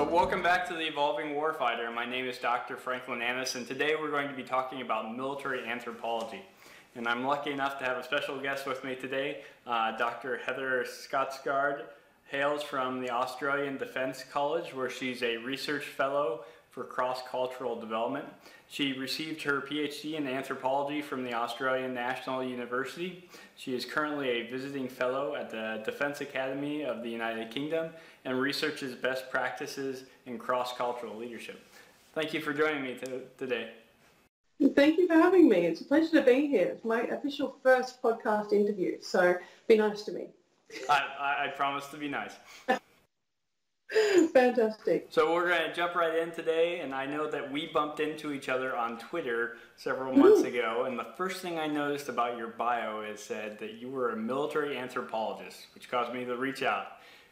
So welcome back to the Evolving Warfighter. My name is Dr. Franklin Annis and today we're going to be talking about military anthropology. And I'm lucky enough to have a special guest with me today, uh, Dr. Heather Skousgaard hails from the Australian Defence College where she's a research fellow for cross-cultural development. She received her PhD in anthropology from the Australian National University. She is currently a visiting fellow at the Defence Academy of the United Kingdom and researches best practices in cross-cultural leadership. Thank you for joining me today. Thank you for having me. It's a pleasure to be here. It's my official first podcast interview, so be nice to me. I, I, I promise to be nice. Fantastic. So we're going to jump right in today, and I know that we bumped into each other on Twitter several months ago, and the first thing I noticed about your bio is said that you were a military anthropologist, which caused me to reach out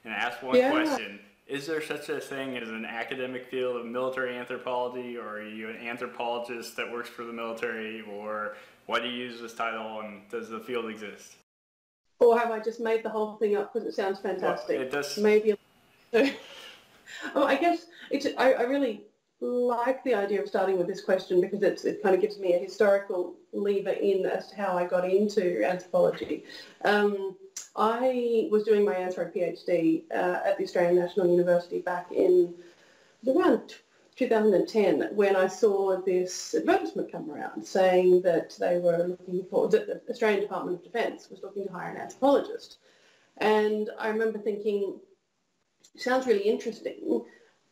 and ask one yeah. question. Is there such a thing as an academic field of military anthropology, or are you an anthropologist that works for the military, or why do you use this title, and does the field exist? Or have I just made the whole thing up because it sounds fantastic? Well, it does. Maybe so, oh, I guess it's, I, I, really like the idea of starting with this question because it's, it kind of gives me a historical lever in as to how I got into anthropology. Um, I was doing my anthro PhD uh, at the Australian National University back in around 2010 when I saw this advertisement come around saying that they were looking for, that the Australian Department of Defence was looking to hire an anthropologist. And I remember thinking, sounds really interesting,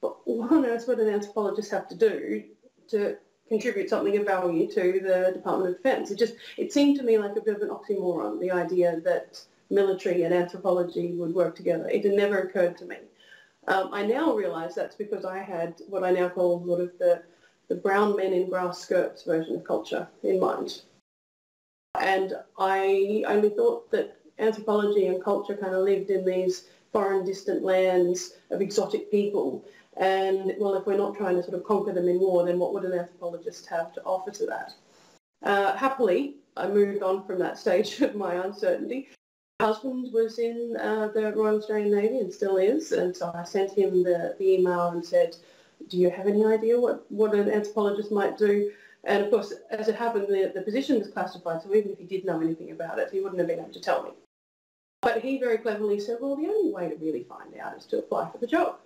but what on earth would an anthropologist have to do to contribute something of value to the Department of Defence? It just, it seemed to me like a bit of an oxymoron, the idea that military and anthropology would work together. It had never occurred to me. Um, I now realise that's because I had what I now call sort of the, the brown men in grass skirts version of culture in mind. And I only thought that anthropology and culture kind of lived in these foreign distant lands of exotic people. And well, if we're not trying to sort of conquer them in war, then what would an anthropologist have to offer to that? Uh, happily, I moved on from that stage of my uncertainty. My husband was in uh, the Royal Australian Navy and still is, and so I sent him the, the email and said, do you have any idea what, what an anthropologist might do? And of course, as it happened, the, the position was classified, so even if he did know anything about it, he wouldn't have been able to tell me. But he very cleverly said, well, the only way to really find out is to apply for the job.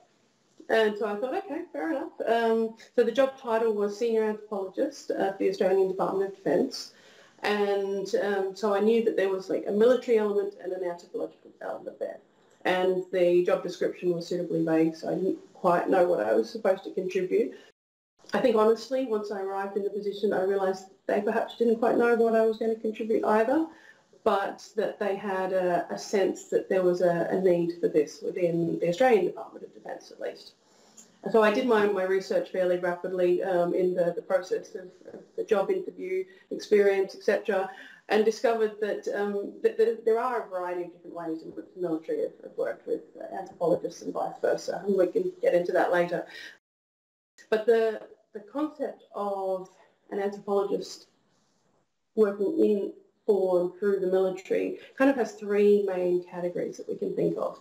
And so I thought, okay, fair enough. Um, so the job title was Senior Anthropologist at the Australian Department of Defence. And um, so I knew that there was like a military element and an anthropological element there. And the job description was suitably vague, so I didn't quite know what I was supposed to contribute. I think honestly, once I arrived in the position, I realised they perhaps didn't quite know what I was going to contribute either but that they had a, a sense that there was a, a, need for this within the Australian Department of Defence at least. And so I did my, my research fairly rapidly um, in the, the process of, of, the job interview experience, etc., and discovered that, um, that, that, there are a variety of different ways in which the military have, have worked with anthropologists and vice versa, and we can get into that later. But the, the concept of an anthropologist working in and through the military kind of has three main categories that we can think of.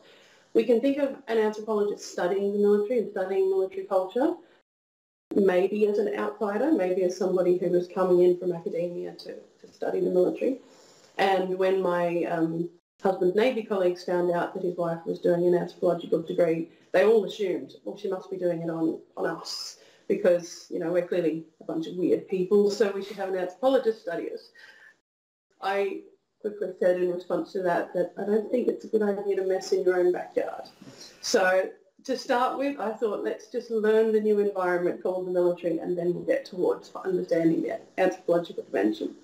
We can think of an anthropologist studying the military and studying military culture, maybe as an outsider, maybe as somebody who was coming in from academia to, to study the military. And when my um, husband's Navy colleagues found out that his wife was doing an anthropological degree, they all assumed, well, she must be doing it on, on us because, you know, we're clearly a bunch of weird people, so we should have an anthropologist study us. I quickly said in response to that that I don't think it's a good idea to mess in your own backyard. So to start with, I thought let's just learn the new environment called the military and then we'll get towards understanding the anthropological dimension.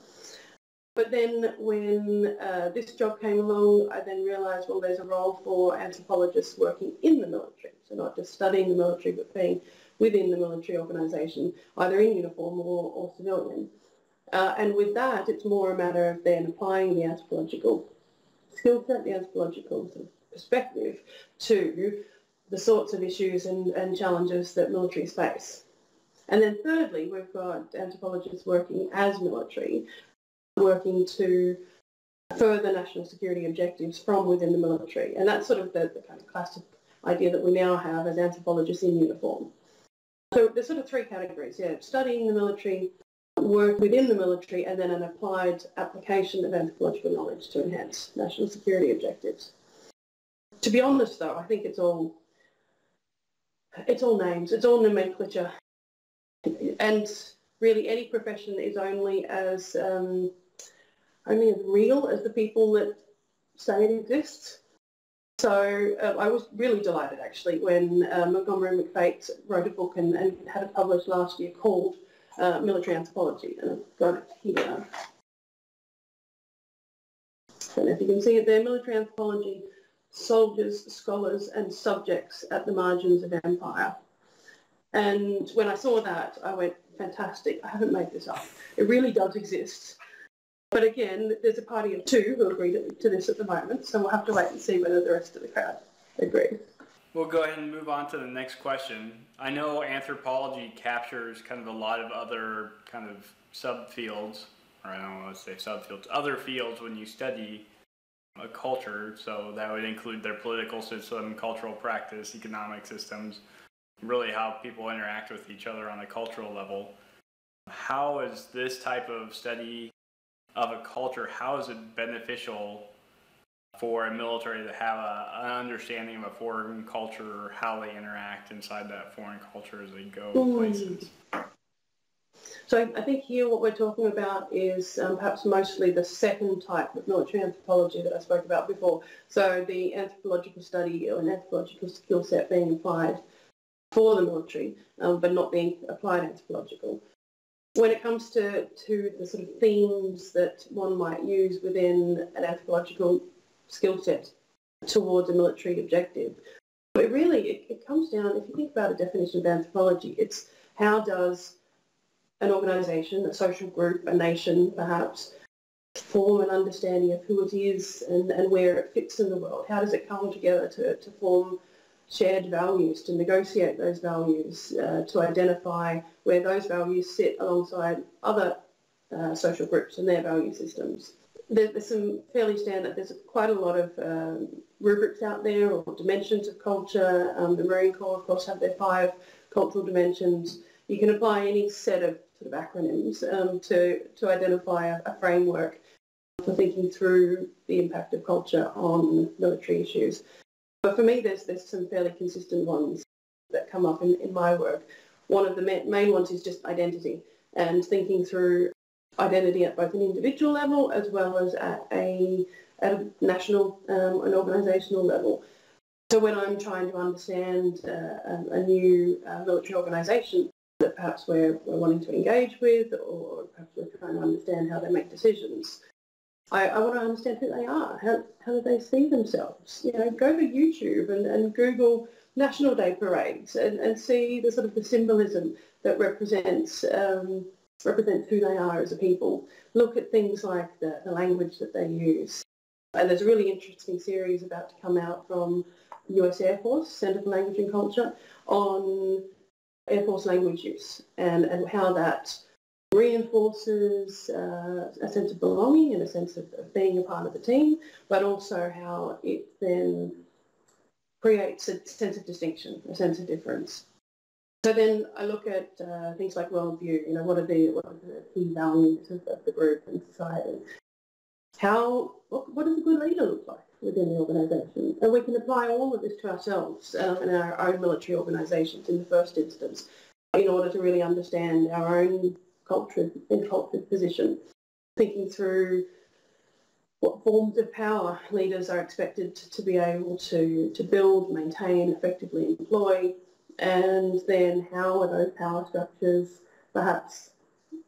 But then when uh, this job came along, I then realised, well, there's a role for anthropologists working in the military. So not just studying the military, but being within the military organisation, either in uniform or, or civilian. Uh, and with that, it's more a matter of then applying the anthropological skill set, the anthropological perspective to the sorts of issues and, and challenges that militaries face. And then thirdly, we've got anthropologists working as military, working to further national security objectives from within the military. And that's sort of the, the kind of classic idea that we now have as anthropologists in uniform. So there's sort of three categories, yeah, studying the military, work within the military, and then an applied application of anthropological knowledge to enhance national security objectives. To be honest, though, I think it's all it's all names, it's all nomenclature, and really any profession is only as um, only as real as the people that say it exists. So uh, I was really delighted actually when uh, Montgomery McFate wrote a book and, and, had it published last year called uh, Military Anthropology, and I've got it here. And if you can see it there, Military Anthropology, Soldiers, Scholars and Subjects at the Margins of Empire. And when I saw that, I went, fantastic, I haven't made this up. It really does exist. But again, there's a party of two who agree to, this at the moment, so we'll have to wait and see whether the rest of the crowd agree. We'll go ahead and move on to the next question. I know anthropology captures kind of a lot of other kind of subfields, or I don't want to say subfields, other fields when you study a culture. So that would include their political system, cultural practice, economic systems, really how people interact with each other on a cultural level. How is this type of study of a culture, how is it beneficial for a military to have a, an understanding of a foreign culture how they interact inside that foreign culture as they go mm. places? So I think here what we're talking about is um, perhaps mostly the second type of military anthropology that I spoke about before. So the anthropological study or an anthropological skill set being applied for the military, um, but not being applied anthropological when it comes to, to the sort of themes that one might use within an anthropological skill set towards a military objective, But really it, it comes down, if you think about a definition of anthropology, it's how does an organisation, a social group, a nation perhaps, form an understanding of who it is and, and where it fits in the world? How does it come together to, to form shared values, to negotiate those values, uh, to identify where those values sit alongside other uh, social groups and their value systems. There, there's some fairly standard, there's quite a lot of um, rubrics out there or dimensions of culture. Um, the Marine Corps, of course, have their five cultural dimensions. You can apply any set of sort of acronyms um, to, to identify a, a framework for thinking through the impact of culture on military issues. But for me, there's, there's some fairly consistent ones that come up in, in my work. One of the main ones is just identity and thinking through identity at both an individual level as well as at a, a national um, and organisational level. So when I'm trying to understand uh, a, a, new uh, military organisation that perhaps we're, we're wanting to engage with or perhaps we're trying to understand how they make decisions, I, I want to understand who they are. How, how do they see themselves? You know, go to YouTube and, and Google National Day parades and, and see the sort of the symbolism that represents um, represents who they are as a people. Look at things like the, the language that they use. And there's a really interesting series about to come out from the US Air Force, Center for Language and Culture, on Air Force language use and, and how that reinforces uh, a sense of belonging and a sense of, of, being a part of the team, but also how it then creates a sense of distinction, a sense of difference. So then I look at uh, things like worldview, you know, what are the, what are the key values of, the group and society? How, what, what does a good leader look like within the organisation? And we can apply all of this to ourselves um, in our own military organisations in the first instance in order to really understand our own culture cultured, encultured position, thinking through what forms of power leaders are expected to, to be able to, to build, maintain, effectively employ, and then how are those power structures perhaps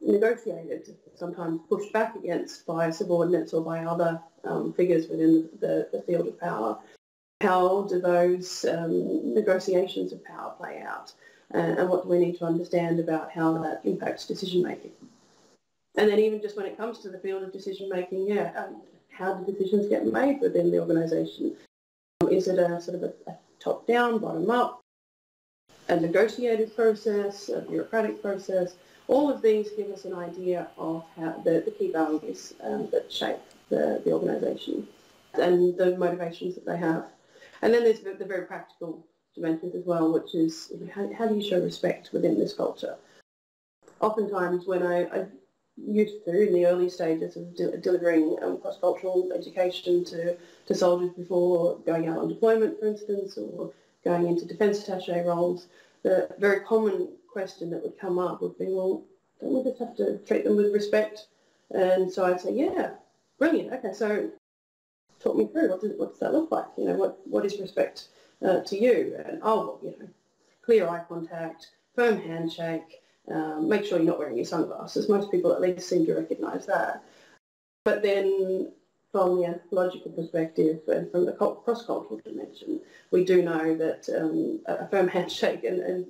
negotiated, sometimes pushed back against by subordinates or by other um, figures within the, the, field of power. How do those um, negotiations of power play out? uh, and what do we need to understand about how that impacts decision making. And then even just when it comes to the field of decision making, yeah, um, how do decisions get made within the organisation? Um, is it a sort of a, a top-down, bottom-up, a negotiated process, a bureaucratic process? All of these give us an idea of how the, the key values um, that shape the, the organisation and the motivations that they have. And then there's the, very practical dimensions as well, which is how, how, do you show respect within this culture? Oftentimes when I, I used to, in the early stages of de- delivering um, cross-cultural education to, to soldiers before going out on deployment, for instance, or going into defence attaché roles, the very common question that would come up would be, well, don't we just have to treat them with respect? And so I'd say, yeah, brilliant. Okay, so talk me through. What does, what does that look like? You know, what, what is respect uh, to you? And, oh, you know, clear eye contact, firm handshake, um, make sure you're not wearing your sunglasses. Most people at least seem to recognise that. But then from the anthropological perspective and from the cross-cultural dimension, we do know that um, a firm handshake and, and,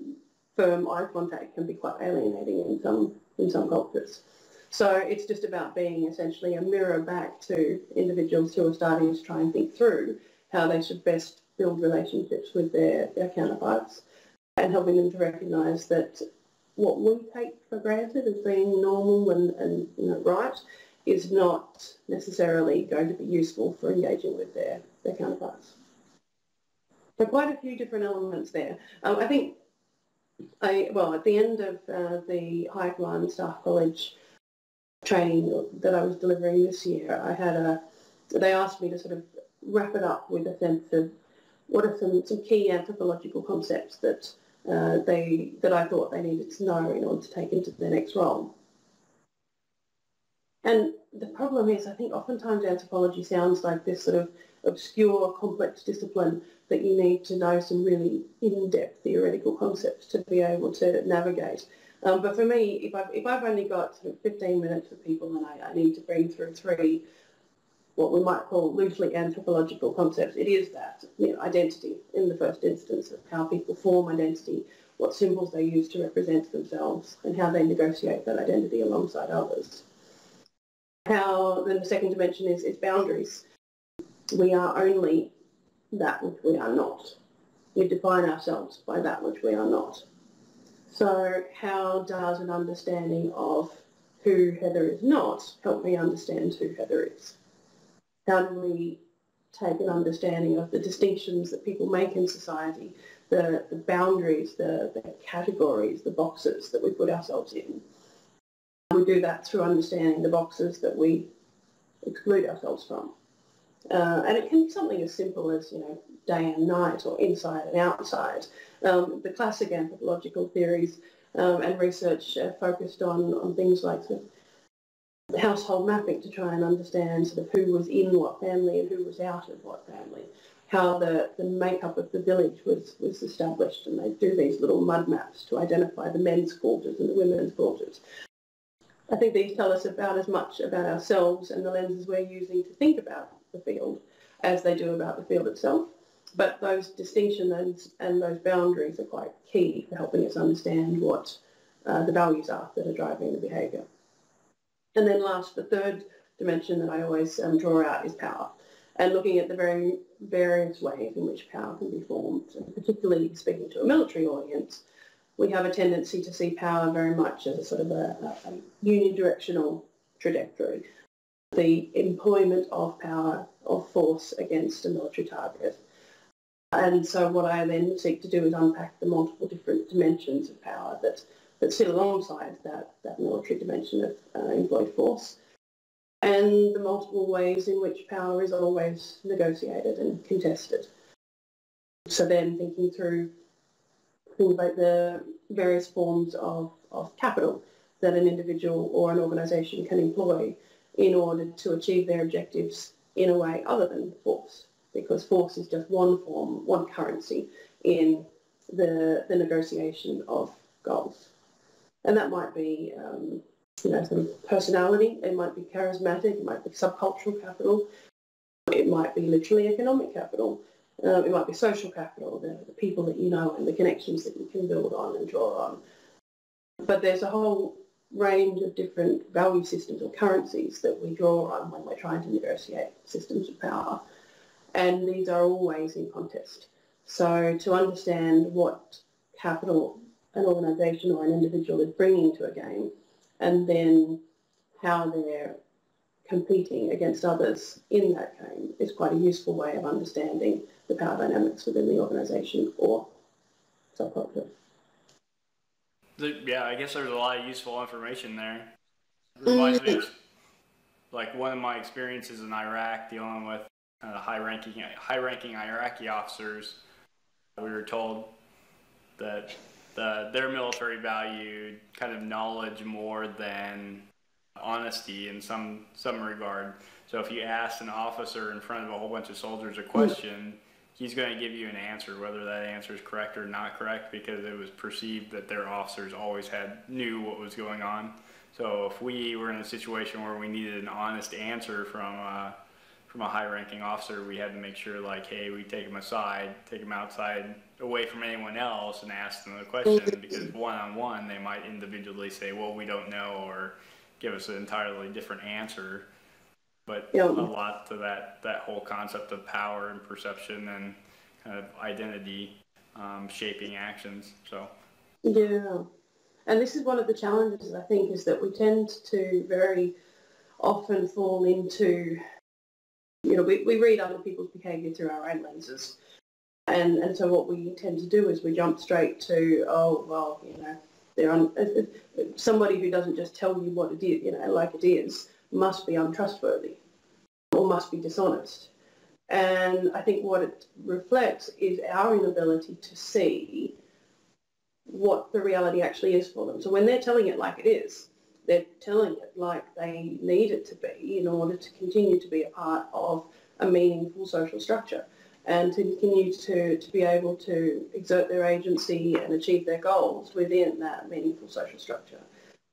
firm eye contact can be quite alienating in some in some cultures. So it's just about being essentially a mirror back to individuals who are starting to try and think through how they should best build relationships with their, their counterparts and helping them to recognise that what we take for granted as being normal and, and you know, right is not necessarily going to be useful for engaging with their, their counterparts. So quite a few different elements there. Um, I think, I, well, at the end of uh, the High Command Staff College training that I was delivering this year, I had a, they asked me to sort of wrap it up with a sense of what are some, some key anthropological concepts that uh, they that I thought they needed to know in order to take into their next role. And the problem is, I think oftentimes anthropology sounds like this sort of obscure, complex discipline that you need to know some really in-depth theoretical concepts to be able to navigate. Um, but for me, if I've, if I've only got sort of 15 minutes for people and I, I need to bring through three what we might call loosely anthropological concepts, it is that, you know, identity in the first instance of how people form identity, what symbols they use to represent themselves and how they negotiate that identity alongside others how the second dimension is, is boundaries. We are only that which we are not. We define ourselves by that which we are not. So how does an understanding of who Heather is not help me understand who Heather is? How do we take an understanding of the distinctions that people make in society, the, the boundaries, the, the categories, the boxes that we put ourselves in, we do that through understanding the boxes that we exclude ourselves from. Uh, and it can be something as simple as, you know, day and night or inside and outside. Um, the classic anthropological theories um, and research uh, focused on, on things like sort of household mapping to try and understand sort of who was in what family and who was out of what family, how the, the makeup of the village was, was established. And they do these little mud maps to identify the men's quarters and the women's quarters. I think these tell us about as much about ourselves and the lenses we're using to think about the field as they do about the field itself. But those distinctions and those boundaries are quite key for helping us understand what uh, the values are that are driving the behaviour. And then last, the third dimension that I always um, draw out is power and looking at the very various ways in which power can be formed, and particularly speaking to a military audience, we have a tendency to see power very much as a sort of a, a unidirectional trajectory. The employment of power, of force against a military target. And so what I then seek to do is unpack the multiple different dimensions of power that, that sit alongside that, that military dimension of uh, employed force and the multiple ways in which power is always negotiated and contested. So then thinking through things like the various forms of, of capital that an individual or an organisation can employ in order to achieve their objectives in a way other than force, because force is just one form, one currency in the, the negotiation of goals. And that might be, um, you know, some personality, it might be charismatic, it might be subcultural capital, it might be literally economic capital, um, it might be social capital, the, the people that you know and the connections that you can build on and draw on. But there's a whole range of different value systems or currencies that we draw on when we're trying to negotiate systems of power. And these are always in contest. So to understand what capital an organisation or an individual is bringing to a game and then how they're competing against others in that game is quite a useful way of understanding the power dynamics within the organisation or subculture. Yeah, I guess there's a lot of useful information there. Reminds me of, like one of my experiences in Iraq dealing with uh, high-ranking high-ranking Iraqi officers. We were told that the, their military valued kind of knowledge more than honesty in some some regard. So if you ask an officer in front of a whole bunch of soldiers a question, he's going to give you an answer, whether that answer is correct or not correct, because it was perceived that their officers always had knew what was going on. So if we were in a situation where we needed an honest answer from uh, from a high-ranking officer, we had to make sure, like, hey, we take him aside, take him outside, away from anyone else, and ask them the question. Because one-on-one, they might individually say, well, we don't know, or give us an entirely different answer. But a lot to that that whole concept of power and perception and kind of identity um, shaping actions. So yeah, and this is one of the challenges I think is that we tend to very often fall into you know we, we read other people's behaviour through our own lenses. And, and so what we tend to do is we jump straight to, oh, well, you know, they're somebody who doesn't just tell you what it is, you know, like it is, must be untrustworthy or must be dishonest. And I think what it reflects is our inability to see what the reality actually is for them. So when they're telling it like it is, they're telling it like they need it to be in order to continue to be a part of a meaningful social structure and to continue to, to be able to exert their agency and achieve their goals within that meaningful social structure.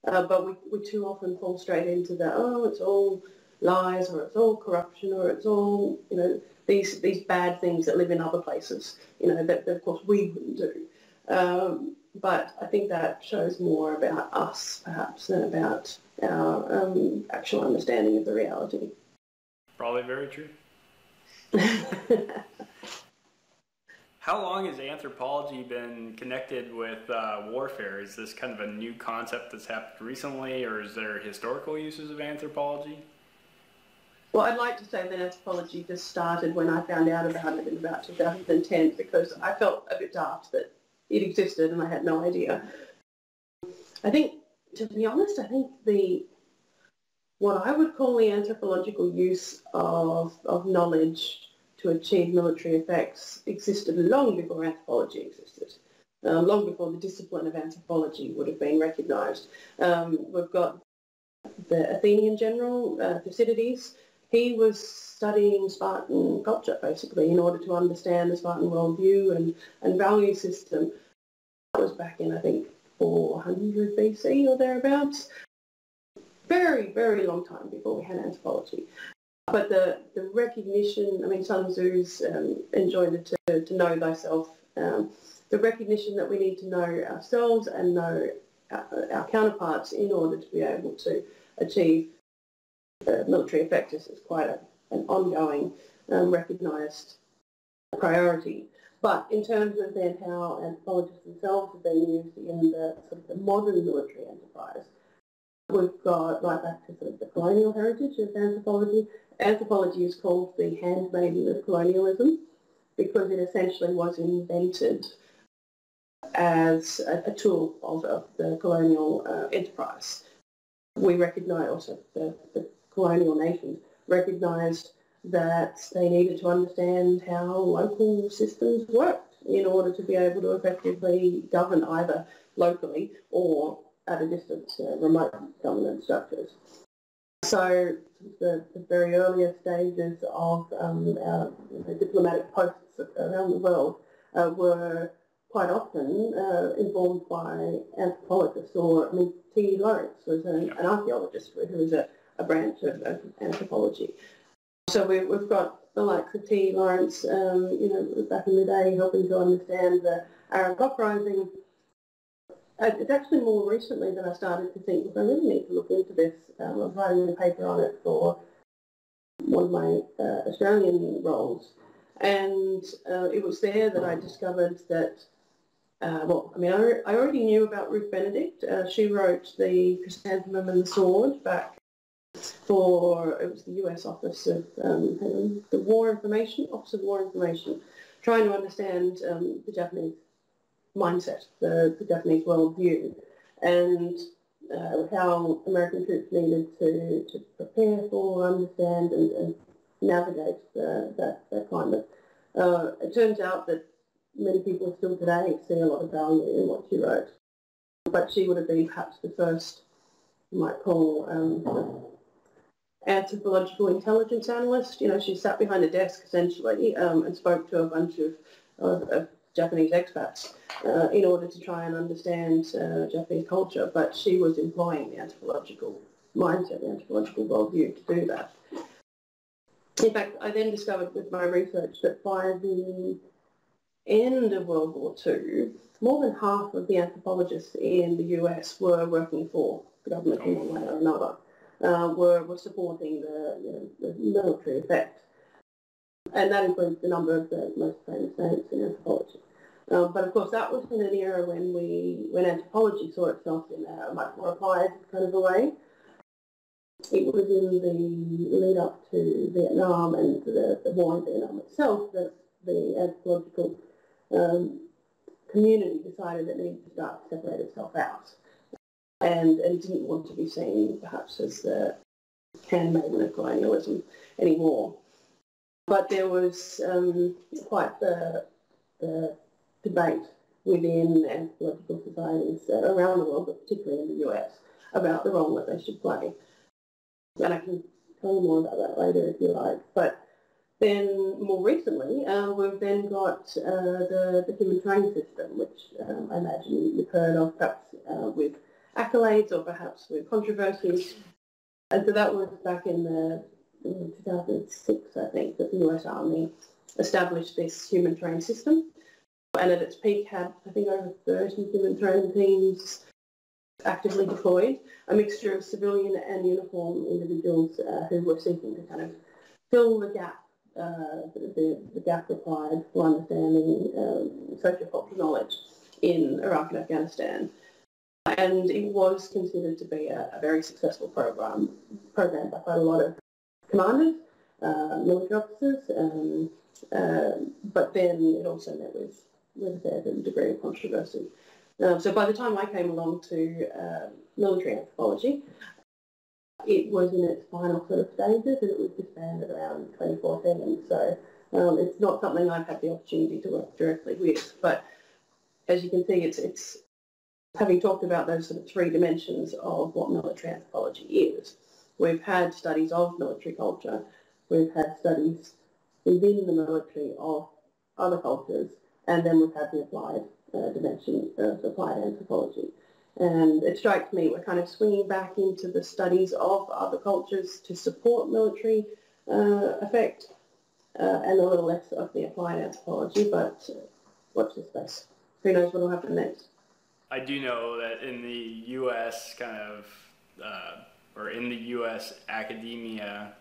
Uh, but we, we too often fall straight into that, oh, it's all lies or it's all corruption or it's all, you know, these, these bad things that live in other places, you know, that, that of course we wouldn't do. Um, but I think that shows more about us perhaps than about our um, actual understanding of the reality. Probably very true. How long has anthropology been connected with uh, warfare? Is this kind of a new concept that's happened recently, or is there historical uses of anthropology? Well, I'd like to say that anthropology just started when I found out about it in about 2010 because I felt a bit daft that it existed and I had no idea. I think, to be honest, I think the what I would call the anthropological use of, of knowledge to achieve military effects existed long before anthropology existed, uh, long before the discipline of anthropology would have been recognised. Um, we've got the Athenian general, uh, Thucydides. He was studying Spartan culture, basically, in order to understand the Spartan worldview and, and value system. That was back in, I think, 400 BC or thereabouts very, very long time before we had anthropology. But the, the recognition, I mean, Sun Tzu's um, enjoyed to, to know thyself, um, the recognition that we need to know ourselves and know our, our counterparts in order to be able to achieve uh, military effectiveness is quite a, an ongoing um, recognised priority. But in terms of then how anthropologists themselves have been used in the sort of the modern military enterprise, We've got right back to sort of the colonial heritage of anthropology. Anthropology is called the handmaiden of colonialism because it essentially was invented as a, a tool of, of, the colonial uh, enterprise. We recognise, also the, the colonial nations recognised that they needed to understand how local systems worked in order to be able to effectively govern either locally or at a distance, know, remote government structures. So the, the very earliest stages of um, our know, diplomatic posts around the world uh, were quite often uh, informed by anthropologists or, I mean, T. Lawrence was an, an archaeologist who was a, a branch of, of anthropology. So we, have got the likes of T. Lawrence, um, you know, back in the day helping to understand the Arab uprising uh, it's actually more recently that I started to think, look, I really need to look into this. Um, I was writing a paper on it for one of my uh, Australian roles. And uh, it was there that I discovered that, uh, well, I mean, I, I, already knew about Ruth Benedict. Uh, she wrote the Chrysanthemum and the Sword back for, it was the US Office of um, the War Information, Office of War Information, trying to understand um, the Japanese mindset, the, the Japanese worldview, and uh, how American troops needed to, to prepare for, understand, and, and navigate the, that, that climate. Uh, it turns out that many people still today see a lot of value in what she wrote, but she would have been perhaps the first, you might call, um, anthropological intelligence analyst. You know, she sat behind a desk essentially um, and spoke to a bunch of, of, of Japanese expats uh, in order to try and understand uh, Japanese culture, but she was employing the anthropological mindset, the anthropological worldview to do that. In fact, I then discovered with my research that by the end of World War II, more than half of the anthropologists in the US were working for the government in one way or another, uh, were, were supporting the, you know, the military effect. And that includes a number of the most famous names in anthropology. Um, but of course, that was in an era when we, when anthropology saw itself in a much more applied kind of a way. It was in the lead up to Vietnam and the, the war in Vietnam itself that the anthropological um, community decided it needed to start to separate itself out and, and didn't want to be seen perhaps as the handmaiden of colonialism anymore. But there was um, quite the, the debate within anthropological societies around the world, but particularly in the US, about the role that they should play. And I can tell you more about that later if you like. But then more recently, uh, we've then got uh, the, the human terrain system, which um, I imagine you've heard of perhaps uh, with accolades or perhaps with controversies. And so that was back in the in 2006, I think, that the US Army established this human terrain system. And at its peak had, I think, over 30 human terrain teams actively deployed, a mixture of civilian and uniform individuals uh, who were seeking to kind of fill the gap, uh, the, the, gap required for understanding um, socio-cultural knowledge in Iraq and Afghanistan. And it was considered to be a, a very successful program, program by quite a lot of commanders, uh, military officers, um, uh, but then it also met with, with a degree of controversy. Uh, so by the time I came along to uh, military anthropology, it was in its final sort of stages and it was disbanded around 2014. So um, it's not something I've had the opportunity to work directly with. But as you can see, it's, it's having talked about those sort of three dimensions of what military anthropology is. We've had studies of military culture. We've had studies within the military of other cultures. And then we've had the applied uh, dimension of applied anthropology. And it strikes me we're kind of swinging back into the studies of other cultures to support military uh, effect uh, and a little less of the applied anthropology, but uh, watch this space. Who knows what will happen next? I do know that in the U.S. kind of, uh, or in the U.S. academia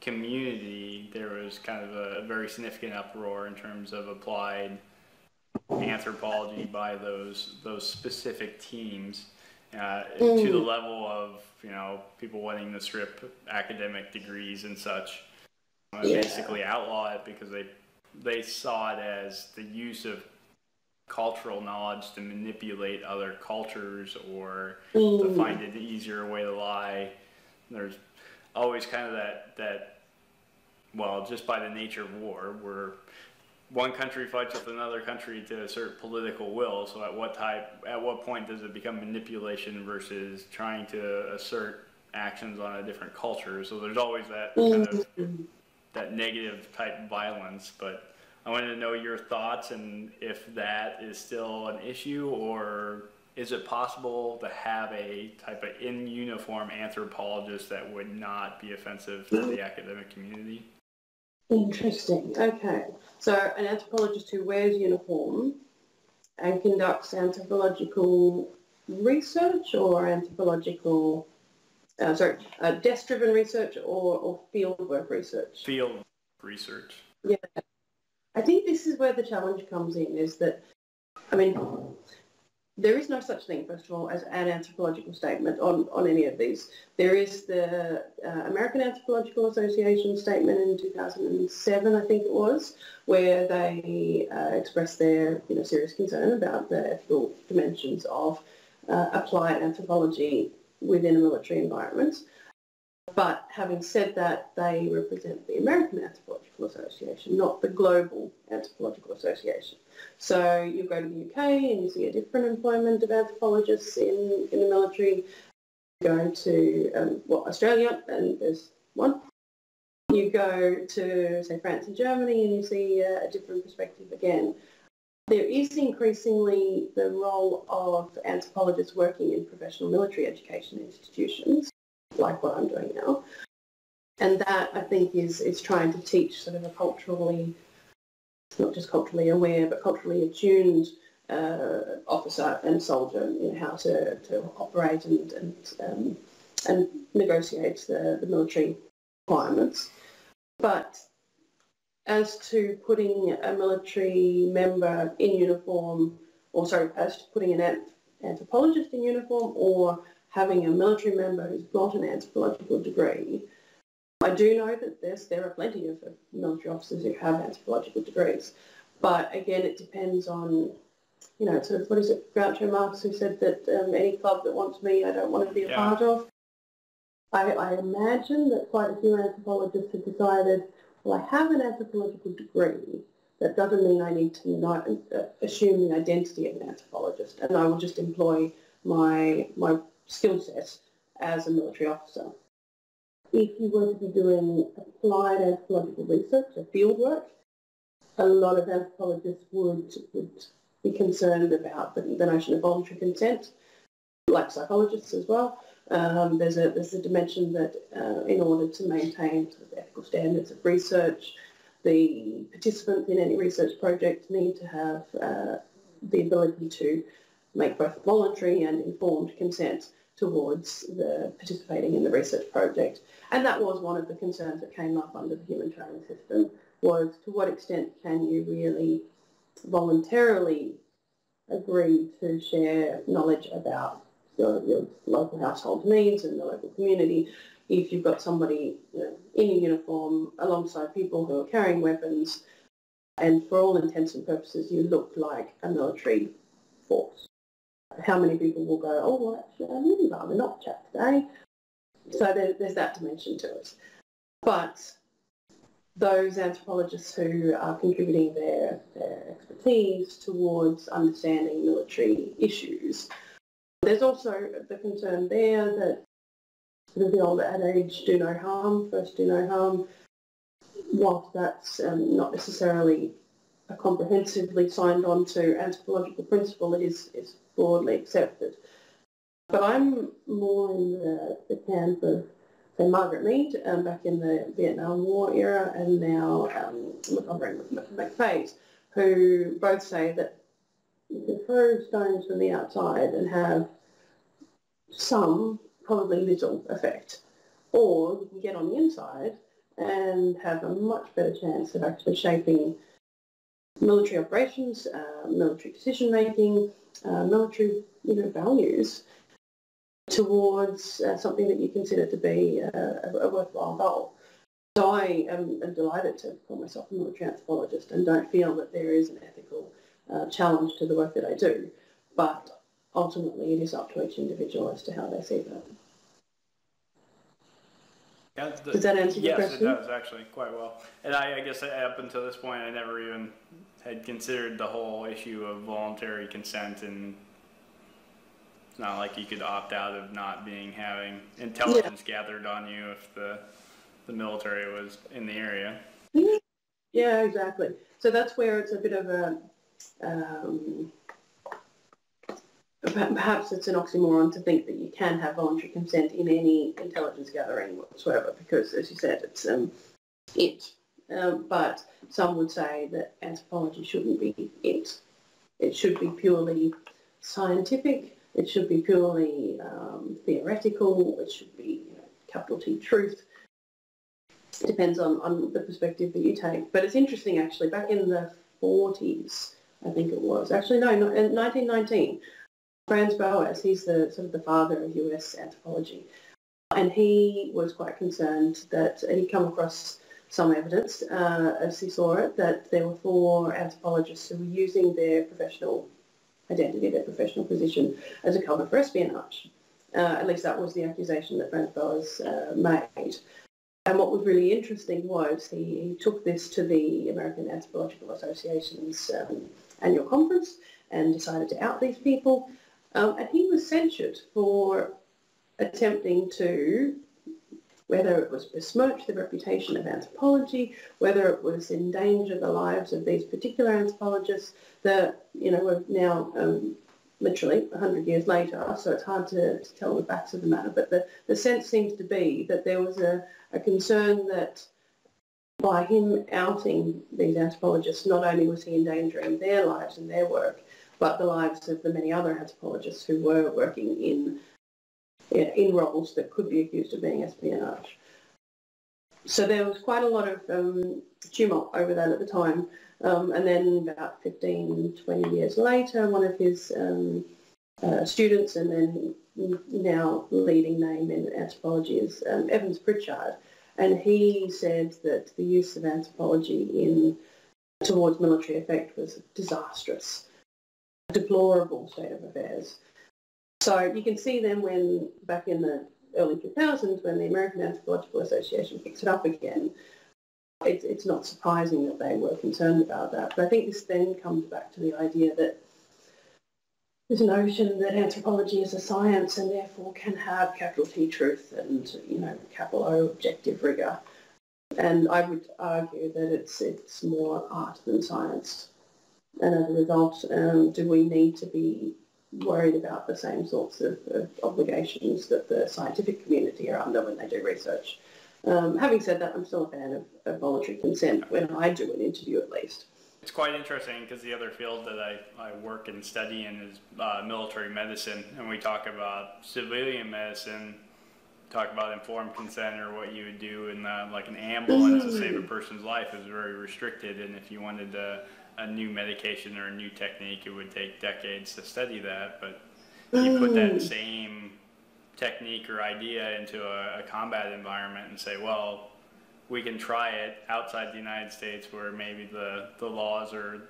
community, there was kind of a very significant uproar in terms of applied anthropology by those those specific teams uh, mm. to the level of you know people wanting to strip academic degrees and such yeah. basically outlaw it because they they saw it as the use of cultural knowledge to manipulate other cultures or mm. to find an easier way to lie there's always kind of that that well just by the nature of war we're one country fights with another country to assert political will. So at what type, at what point does it become manipulation versus trying to assert actions on a different culture? So there's always that kind of that negative type violence. But I wanted to know your thoughts and if that is still an issue or is it possible to have a type of in uniform anthropologist that would not be offensive to the academic community? Interesting. Okay. So an anthropologist who wears uniform and conducts anthropological research or anthropological, uh, sorry, uh, desk-driven research or, or fieldwork research? Field research. Yeah. I think this is where the challenge comes in is that, I mean, there is no such thing, first of all, as an anthropological statement on, on any of these. There is the uh, American Anthropological Association statement in 2007, I think it was, where they uh, expressed their you know, serious concern about the ethical dimensions of uh, applied anthropology within a military environment. But having said that, they represent the American Anthropological Association, not the Global Anthropological Association. So you go to the UK and you see a different employment of anthropologists in, in the military. You go to um, well, Australia and there's one. You go to, say, France and Germany and you see a, different perspective again. There is increasingly the role of anthropologists working in professional military education institutions like what I'm doing. And that I think is is trying to teach sort of a culturally, not just culturally aware, but culturally attuned uh, officer and soldier, know, how to, to operate and and um, and negotiate the, the military requirements. But as to putting a military member in uniform, or sorry, as to putting an anthropologist in uniform or having a military member who's got an anthropological degree. I do know that there's, there are plenty of military officers who have anthropological degrees, but again, it depends on, you know, sort of, what is it, Groucho Marx who said that um, any club that wants me, I don't want to be a yeah. part of. I, I imagine that quite a few anthropologists have decided, well, I have an anthropological degree, that doesn't mean I need to not, uh, assume the identity of an anthropologist, and I will just employ my my skill set as a military officer. If you were to be doing applied anthropological research, or field work, a lot of anthropologists would, would be concerned about the, the notion of voluntary consent, like psychologists as well. Um, there's, a, there's a dimension that uh, in order to maintain sort of ethical standards of research, the participants in any research project need to have uh, the ability to make both voluntary and informed consent towards the participating in the research project. And that was one of the concerns that came up under the human terrain system was to what extent can you really voluntarily agree to share knowledge about your, your local household needs and the local community if you've got somebody you know, in a uniform alongside people who are carrying weapons and for all intents and purposes you look like a military force how many people will go, oh, well, actually, I'd really rather not chat today. So there, there's that dimension to it. But those anthropologists who are contributing their, their expertise towards understanding military issues, there's also the concern there that the old adage, do no harm, first do no harm, whilst that's um, not necessarily a comprehensively signed on to anthropological principle, it is, is broadly accepted. But I'm more in the, the camp of, say, Margaret Mead um, back in the Vietnam War era and now um, Montgomery McFate's, who both say that you can throw stones from the outside and have some, probably little effect. Or you can get on the inside and have a much better chance of actually shaping military operations, uh, military decision making, uh, military you know, values towards uh, something that you consider to be a, a worthwhile goal. So I am, am, delighted to call myself a military anthropologist and don't feel that there is an ethical uh, challenge to the work that I do. But ultimately it is up to each individual as to how they see that. Yeah, the, does that answer your yes, question? Yes, it does actually quite well. And I, I guess up until this point, I never even had considered the whole issue of voluntary consent, and it's not like you could opt out of not being having intelligence yeah. gathered on you if the the military was in the area. Yeah, exactly. So that's where it's a bit of a um, perhaps it's an oxymoron to think that you can have voluntary consent in any intelligence gathering whatsoever, because as you said, it's um, it. Um, but some would say that anthropology shouldn't be it. It should be purely scientific. It should be purely um, theoretical. It should be you know, capital T truth. It depends on, on the perspective that you take. But it's interesting actually, back in the 40s, I think it was, actually no, in 1919, Franz Boas, he's the sort of the father of US anthropology. And he was quite concerned that he'd come across some evidence, uh, as he saw it, that there were four anthropologists who were using their professional identity, their professional position, as a cover for espionage. Uh, at least that was the accusation that Franz Boas uh, made. And what was really interesting was he, he, took this to the American Anthropological Association's um, annual conference and decided to out these people. Um, and he was censured for attempting to, whether it was besmirch the reputation of anthropology, whether it was endanger the lives of these particular anthropologists that, you know, we're now um, literally 100 years later, so it's hard to, to, tell the facts of the matter, but the, the sense seems to be that there was a, a concern that by him outing these anthropologists, not only was he endangering their lives and their work, but the lives of the many other anthropologists who were working in in roles that could be accused of being espionage. So there was quite a lot of um, tumult over that at the time. Um, and then about 15, 20 years later, one of his um, uh, students and then now leading name in anthropology is um, Evans Pritchard. And he said that the use of anthropology in towards military effect was disastrous deplorable state of affairs. So you can see then when, back in the early 2000s, when the American Anthropological Association picks it up again, it's, it's not surprising that they were concerned about that. But I think this then comes back to the idea that this notion that anthropology is a science and therefore can have capital T truth and, you know, capital O objective rigour. And I would argue that it's, it's more art than science. And as a result, um, do we need to be worried about the same sorts of, of, obligations that the scientific community are under when they do research? Um, having said that, I'm still a fan of, of, voluntary consent when I do an interview at least. It's quite interesting because the other field that I, I work and study in is uh, military medicine, and we talk about civilian medicine, talk about informed consent or what you would do in the, like an ambulance mm. to save a person's life is very restricted, and if you wanted to a new medication or a new technique, it would take decades to study that. But you put that mm. same technique or idea into a, a, combat environment and say, well, we can try it outside the United States where maybe the, the laws are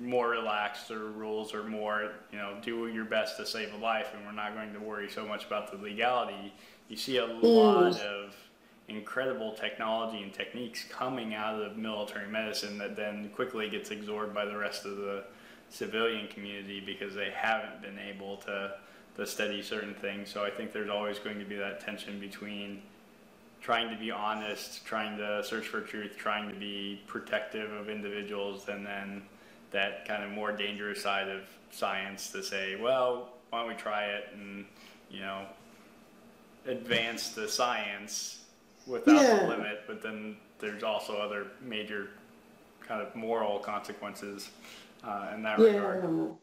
more relaxed or rules are more, you know, do your best to save a life and we're not going to worry so much about the legality. You see a mm. lot of incredible technology and techniques coming out of military medicine that then quickly gets absorbed by the rest of the civilian community because they haven't been able to, to study certain things. So I think there's always going to be that tension between trying to be honest, trying to search for truth, trying to be protective of individuals, and then that kind of more dangerous side of science to say, well, why don't we try it and, you know, advance the science without yeah. the limit, but then there's also other major kind of moral consequences uh, in that yeah. regard.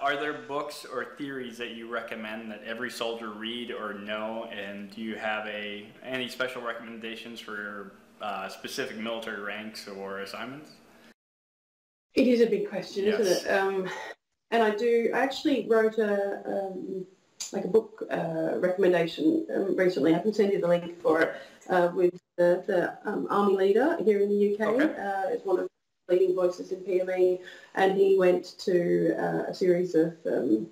Are there books or theories that you recommend that every soldier read or know? And do you have a any special recommendations for uh, specific military ranks or assignments? It is a big question, yes. isn't it? Um, and I do. I actually wrote a um, like a book uh, recommendation um, recently. I can send you the link for it uh, with the, the um, army leader here in the UK. Okay. Uh, is one of the leading voices in PME, and he went to uh, a series of um,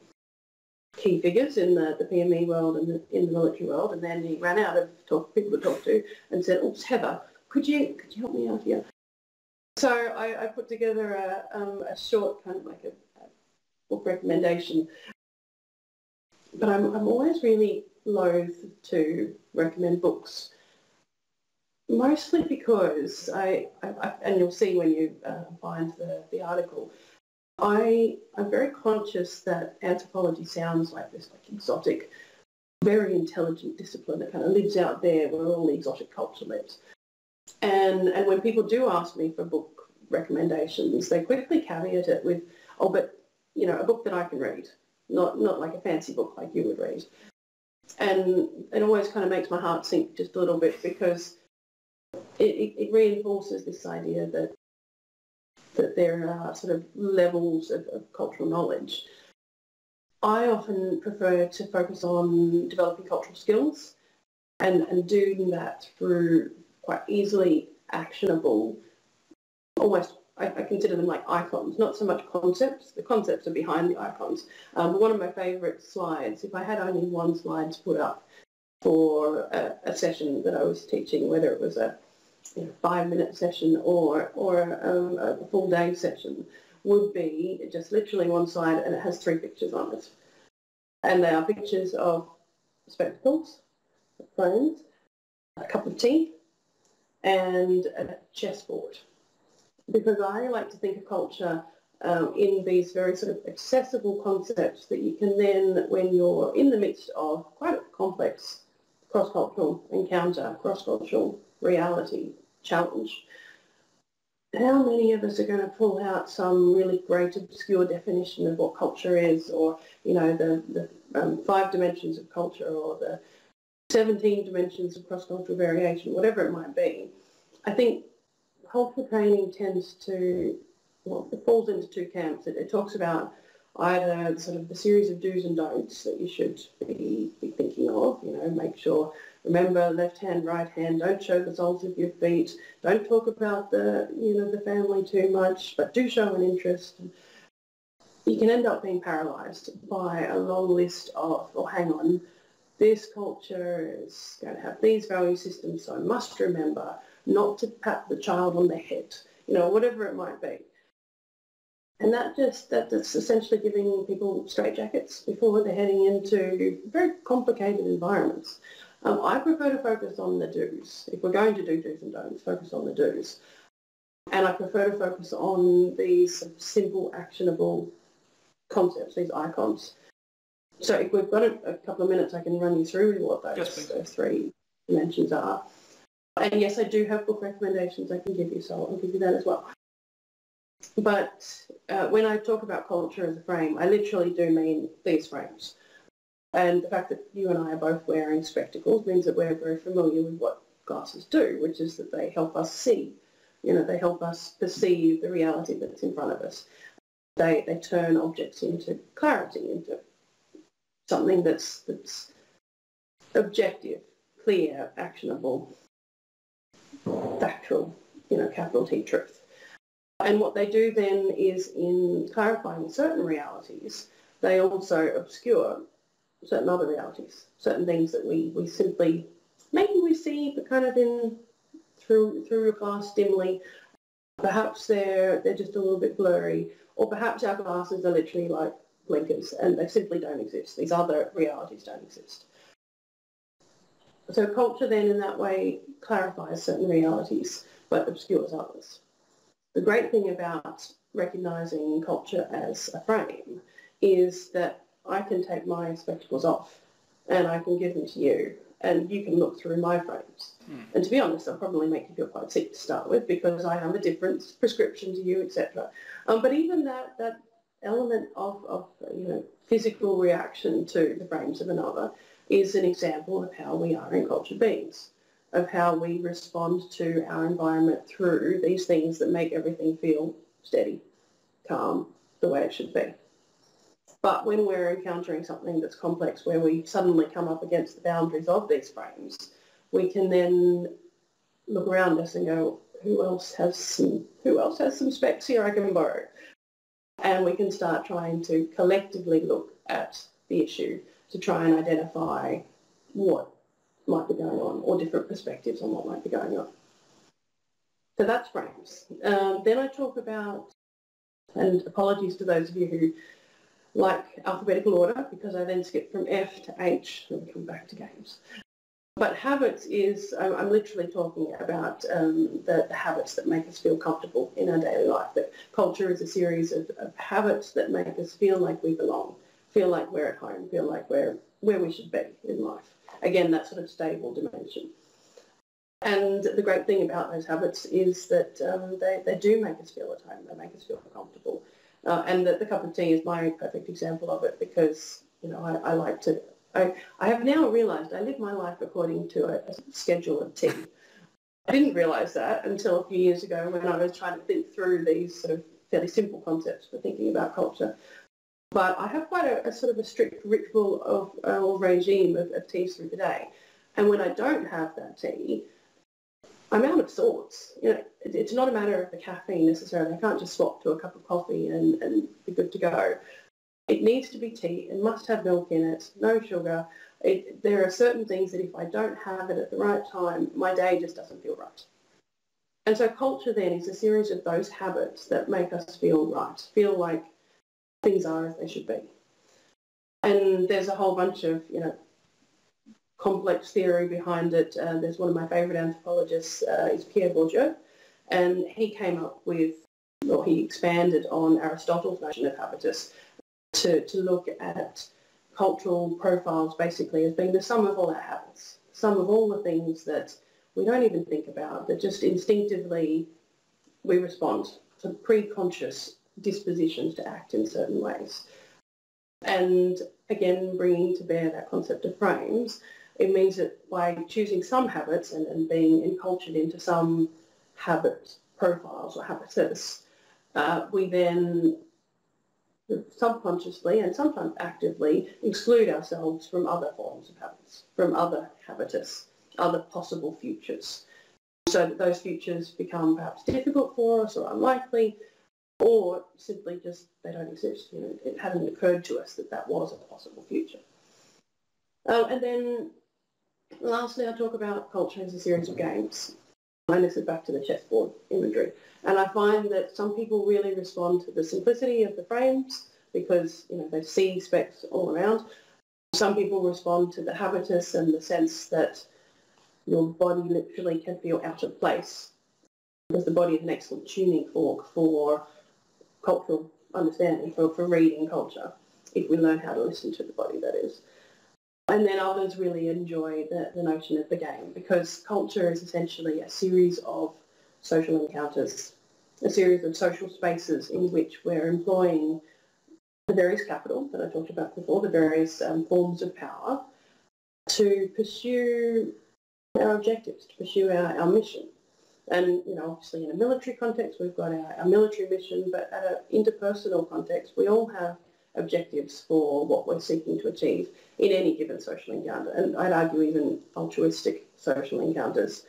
key figures in the, the PME world and the, in the military world, and then he ran out of talk, people to talk to and said, "Oh, Heather, could you could you help me out here?" So I, I put together a, um, a short kind of like a book recommendation but I'm, I'm always really loath to recommend books, mostly because I, I, I and you'll see when you uh, find the, the article, I, I'm very conscious that anthropology sounds like this like exotic, very intelligent discipline that kind of lives out there where all the exotic culture lives. And, and when people do ask me for book recommendations, they quickly caveat it with, oh, but, you know, a book that I can read not not like a fancy book like you would read. And it always kind of makes my heart sink just a little bit because it, it, it reinforces this idea that that there are sort of levels of, of cultural knowledge. I often prefer to focus on developing cultural skills and, and doing that through quite easily actionable, almost, I, I, consider them like icons, not so much concepts. The concepts are behind the icons. Um, one of my favourite slides, if I had only one slide to put up for a, a session that I was teaching, whether it was a you know, five-minute session or, or um, a full day session, would be just literally one slide and it has three pictures on it. And they are pictures of spectacles, frames, a cup of tea, and a chessboard. Because I like to think of culture um, in these very sort of accessible concepts that you can then, when you're in the midst of quite a complex cross-cultural encounter, cross-cultural reality challenge, how many of us are going to pull out some really great obscure definition of what culture is or, you know, the, the um, five dimensions of culture or the 17 dimensions of cross-cultural variation, whatever it might be. I think cultural training tends to, well, it falls into two camps. It, it talks about either sort of the series of do's and don'ts that you should be, be thinking of, you know, make sure Remember, left hand, right hand, don't show the soles of your feet. Don't talk about the, you know, the family too much, but do show an interest. You can end up being paralysed by a long list of, oh, hang on, this culture is going to have these value systems, so I must remember not to pat the child on the head, you know, whatever it might be. And that just, that, that's essentially giving people straitjackets before they're heading into very complicated environments. Um, I prefer to focus on the do's. If we're going to do do's and don'ts, focus on the do's. And I prefer to focus on these simple, actionable concepts, these icons. So if we've got a, a couple of minutes, I can run you through what those, yes, those three dimensions are. And yes, I do have book recommendations I can give you, so I'll give you that as well. But uh, when I talk about culture as a frame, I literally do mean these frames. And the fact that you and I are both wearing spectacles means that we're very familiar with what glasses do, which is that they help us see. You know, they help us perceive the reality that's in front of us. They, they turn objects into clarity, into something that's, that's objective, clear, actionable, factual, you know, capital T truth. And what they do then is in clarifying certain realities, they also obscure certain other realities, certain things that we, we simply, maybe we see, but kind of in through through a glass dimly. Perhaps they're they're just a little bit blurry, or perhaps our glasses are literally like blinkers and they simply don't exist. These other realities don't exist. So culture then in that way clarifies certain realities but obscures others. The great thing about recognising culture as a frame is that I can take my spectacles off and I can give them to you and you can look through my frames. Hmm. And to be honest, I'll probably make you feel quite sick to start with because I have a different prescription to you, etc. Um, but even that, that element of, of, you know, physical reaction to the frames of another is an example of how we are encultured beings, of how we respond to our environment through these things that make everything feel steady, calm, the way it should be. But when we're encountering something that's complex where we suddenly come up against the boundaries of these frames, we can then look around us and go, who else has some, who else has some specs here I can borrow? And we can start trying to collectively look at the issue to try and identify what might be going on or different perspectives on what might be going on. So that's frames. Um, then I talk about, and apologies to those of you who like alphabetical order because I then skip from F to H and come back to games. But habits is, I'm literally talking about um, the, the, habits that make us feel comfortable in our daily life. That culture is a series of, of, habits that make us feel like we belong, feel like we're at home, feel like we're where we should be in life. Again, that sort of stable dimension. And the great thing about those habits is that um, they, they do make us feel at home, they make us feel comfortable. Uh, and the, the, cup of tea is my perfect example of it because, you know, I, I like to, I, I have now realised I live my life according to a, a schedule of tea. I didn't realise that until a few years ago when I was trying to think through these sort of fairly simple concepts for thinking about culture. But I have quite a, a sort of a strict ritual of uh, or regime of, of teas through the day. And when I don't have that tea, I'm out of sorts. You know, it, it's not a matter of the caffeine necessarily. I can't just swap to a cup of coffee and, and be good to go. It needs to be tea. It must have milk in it, no sugar. It, there are certain things that if I don't have it at the right time, my day just doesn't feel right. And so culture then is a series of those habits that make us feel right, feel like things are as they should be. And there's a whole bunch of, you know, complex theory behind it. Uh, there's one of my favourite anthropologists uh, is Pierre Bourdieu, and he came up with, or he expanded on Aristotle's notion of habitus to, to look at cultural profiles basically as being the sum of all our habits, sum of all the things that we don't even think about, that just instinctively we respond to pre-conscious dispositions to act in certain ways. And again, bringing to bear that concept of frames, it means that by choosing some habits and, and being encultured into some habit profiles or habitus, uh, we then subconsciously and sometimes actively exclude ourselves from other forms of habits, from other habitus, other possible futures. So that those futures become perhaps difficult for us or unlikely, or simply just they don't exist. You know, it hadn't occurred to us that that was a possible future. Uh, and then lastly, I'll talk about culture as a series of games. And this is back to the chessboard imagery. And I find that some people really respond to the simplicity of the frames because, you know, they see specs all around. Some people respond to the habitus and the sense that your body literally can feel out of place because the body is an excellent tuning fork for cultural understanding, for, for reading culture, if we learn how to listen to the body, that is. And then others really enjoy the, the notion of the game because culture is essentially a series of social encounters, a series of social spaces in which we're employing the various capital that I talked about before, the various um, forms of power, to pursue our objectives, to pursue our, our mission. And, you know, obviously in a military context, we've got our, our military mission, but at an interpersonal context, we all have objectives for what we're seeking to achieve in any given social encounter. And I'd argue even altruistic social encounters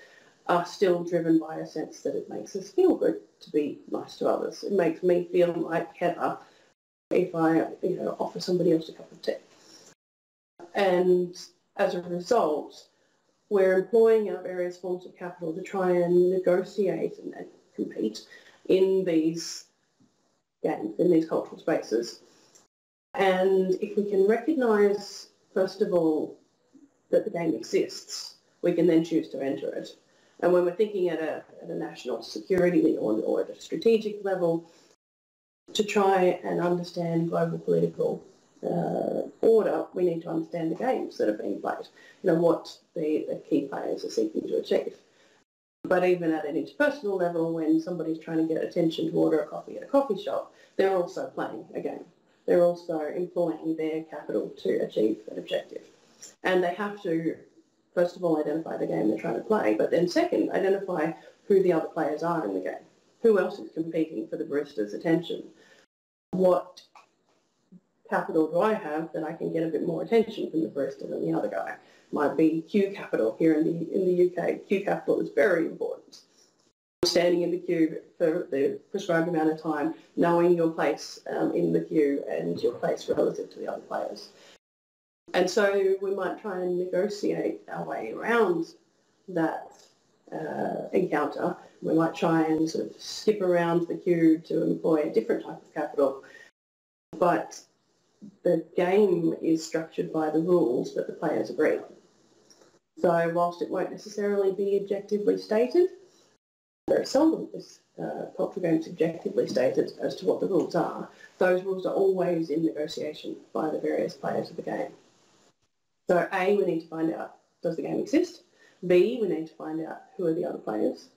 are still driven by a sense that it makes us feel good to be nice to others. It makes me feel like Heather if I you know, offer somebody else a cup of tea. And as a result, we're employing our various forms of capital to try and negotiate and, and compete in these games, in these cultural spaces. And if we can recognise, first of all, that the game exists, we can then choose to enter it. And when we're thinking at a, at a national security or, or at a strategic level, to try and understand global political uh, order, we need to understand the games that are being played, you know, what the, the key players are seeking to achieve. But even at an interpersonal level, when somebody's trying to get attention to order a coffee at a coffee shop, they're also playing a game. They're also employing their capital to achieve an objective. And they have to, first of all, identify the game they're trying to play, but then second, identify who the other players are in the game. Who else is competing for the barista's attention? What capital do I have that I can get a bit more attention from the barista than the other guy? Might be queue capital here in the in the UK. Queue capital is very important. Standing in the queue for the prescribed amount of time, knowing your place um, in the queue and your place relative to the other players. And so we might try and negotiate our way around that uh, encounter. We might try and sort of skip around the queue to employ a different type of capital. But the game is structured by the rules that the players agree. So whilst it won't necessarily be objectively stated, very seldom is uh, cultural games objectively stated as to what the rules are. Those rules are always in negotiation by the various players of the game. So A, we need to find out, does the game exist? B, we need to find out who are the other players.